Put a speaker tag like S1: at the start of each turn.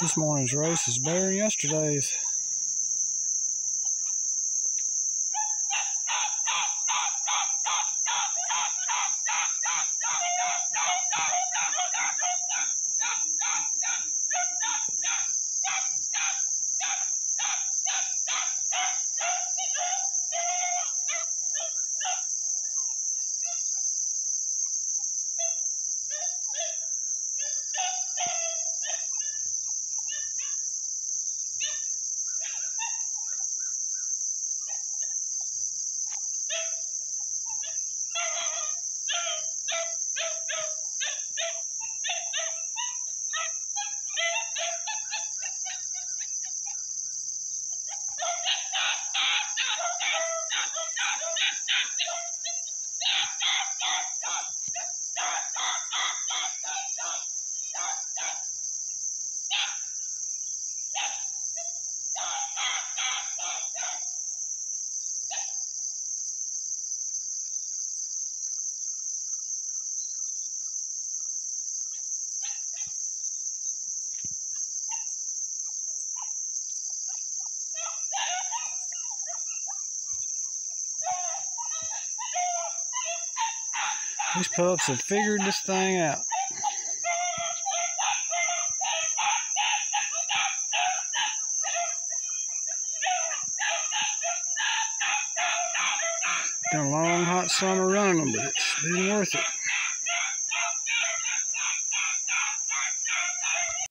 S1: This morning's race is better than yesterday's. Stop! These pups have figured this thing out. Been a long, hot summer running them, but it's been worth it.